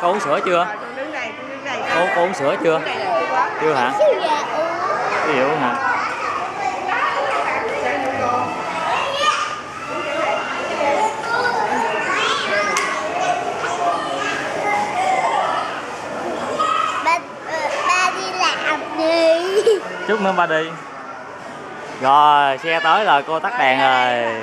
Con uống sữa chưa? Cô, cô uống sữa chưa? Chưa hả? Ví dụ hả? đi Chút nữa ba đi. Rồi, xe tới rồi, cô tắt đèn rồi.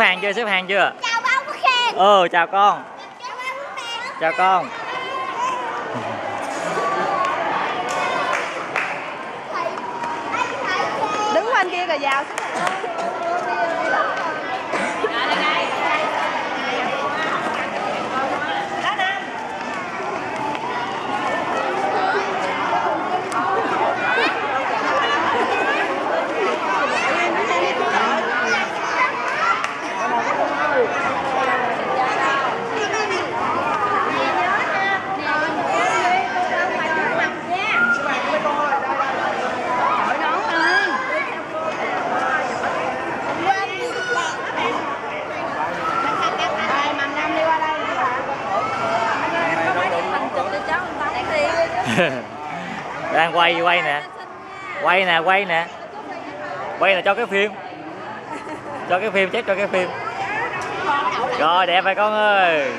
Xếp hàng chưa, xếp hàng chưa? chào ba quốc khen Ừ, chào con. Chào con. Đứng qua anh kia rồi vào Đang quay, quay nè Quay nè, quay nè. Quay nè cho cái phim. Cho cái phim, chết cho cái phim. Rồi, đẹp rồi con ơi.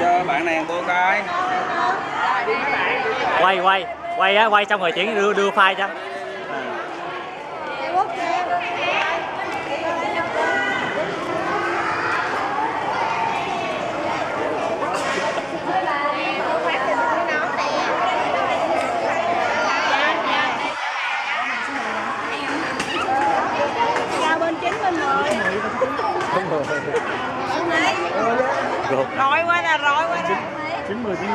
Cho bạn này bô coi Quay, quay. Quay á, quay xong rồi chuyển đưa, đưa file cho rồi quá nè rồi quá đó Chín mười 90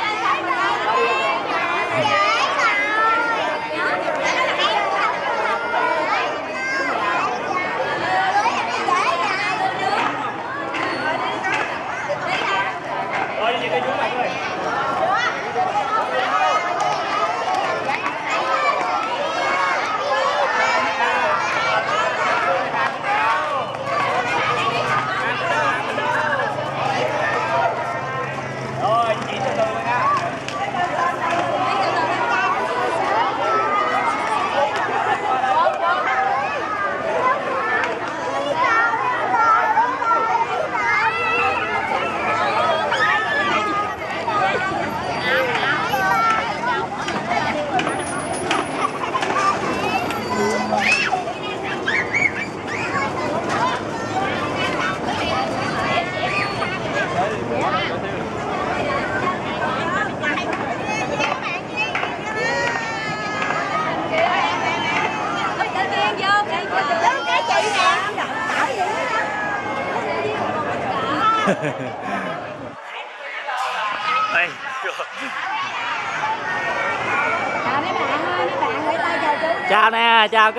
ha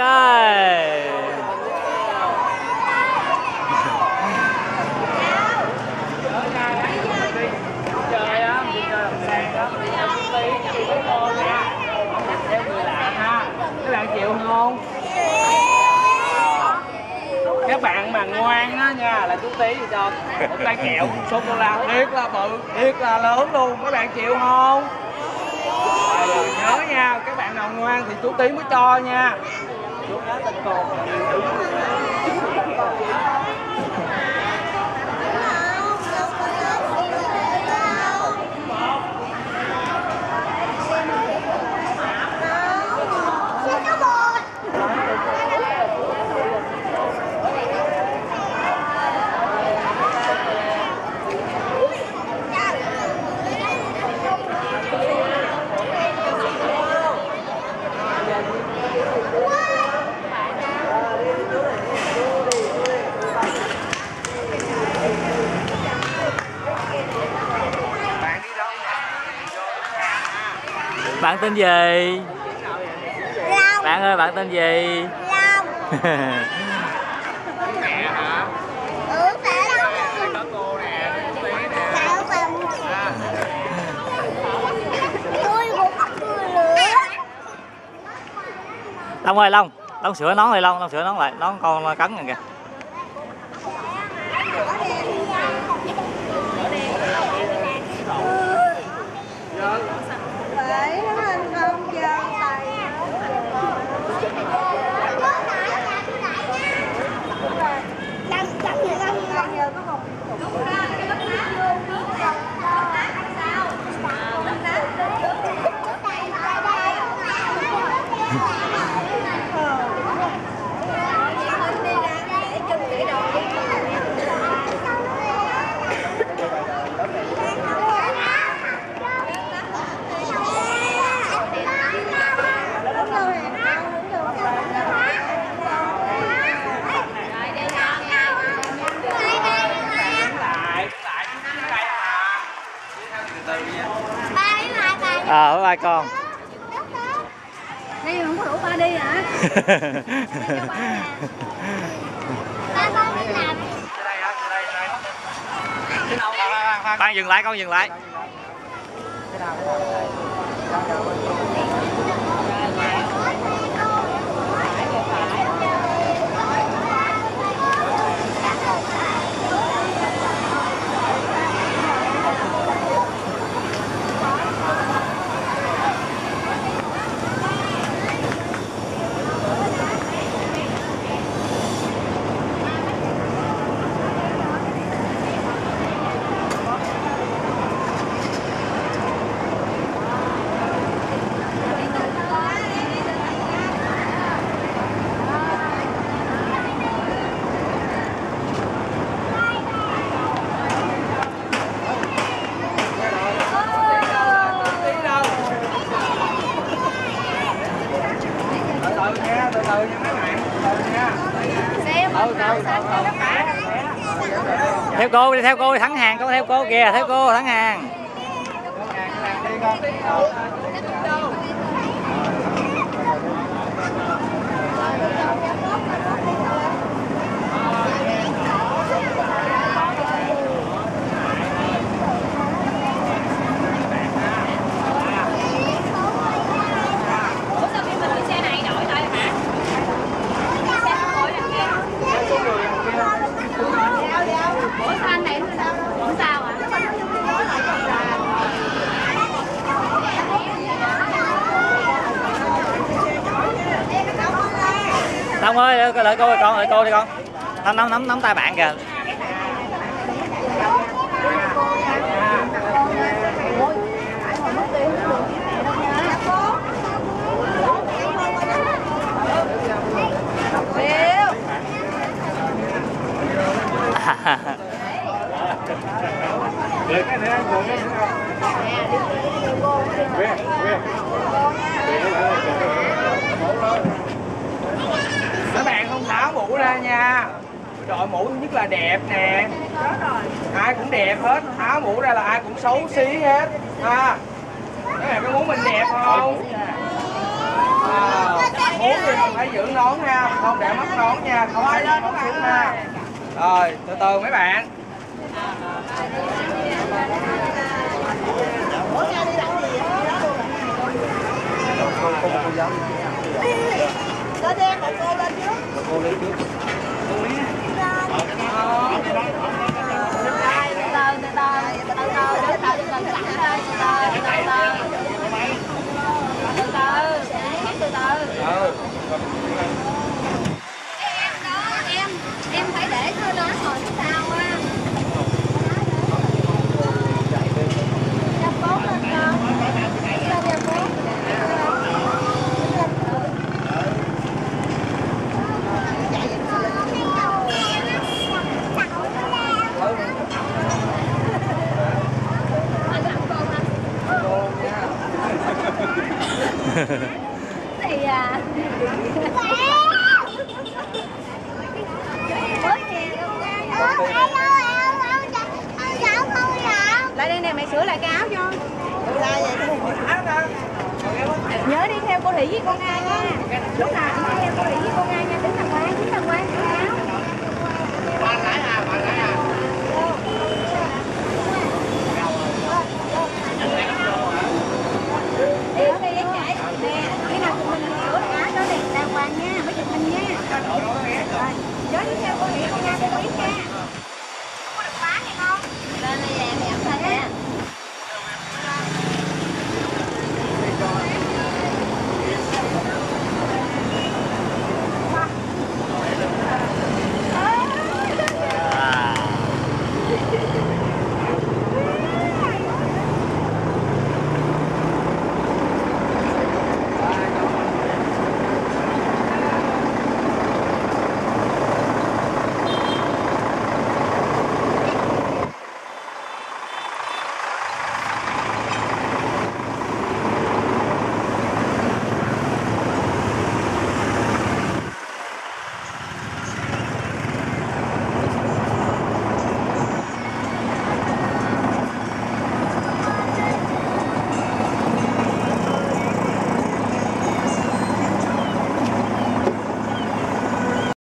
các bạn chịu không các bạn mà ngoan á nha là chú tí cho một tay kẹo sô cô la thiệt là bự thiệt là lớn luôn. Các bạn chịu không? À, nhớ nha các ngoan thì chú tí mới cho nha. chú cá tên cô bạn tên gì? Long. Bạn ơi bạn tên gì? Long. Mẹ hả? Ừ phải Long. Cô nè long ơi long. Long sửa nón lại long long sửa nón lại. Nón con cấn rồi kìa Vậy nó anh không giơ tay Lâm, Lâm, Lâm, Lâm giờ có một lại lại cái đây mà từ nha ờ bye bye con. Đây không có đủ ba đi hả? Ba con đi làm. Con dừng lại con dừng lại cái nào cái nào tí đâu từ từ nha từ từ nha mấy bạn từ từ nha từ từ từ từ theo cô đi theo cô thắng thẳng hàng con theo cô kìa, theo cô, thẳng hàng. Long ơi đợi cô con đợi cô đi con nắm nắm nắm nắm tay bạn kìa Được cái nữa, được cái nữa. Quyền, quyền. Các bạn không tháo mũ ra nha đội mũ thứ nhất là đẹp nè. Ai cũng đẹp hết tháo mũ ra là ai cũng xấu xí hết. À các bạn có muốn mình đẹp không? À, muốn thì mình phải giữ nón nha không để mất nón nha không ai lên nón xuống nha. Rồi từ từ mấy bạn. Lên đi, một cô lên trước. ừ em em phải để thôi nó rồi sao mày sửa lại cái áo cho. Nhớ đi theo cô thủy với con nga nha. Lúc nào cũng đi theo cô thủy với con nga nha. Tính thằng quang tính thằng quang sửa áo. Nhớ đi theo cô thị con nha, cô biết nha.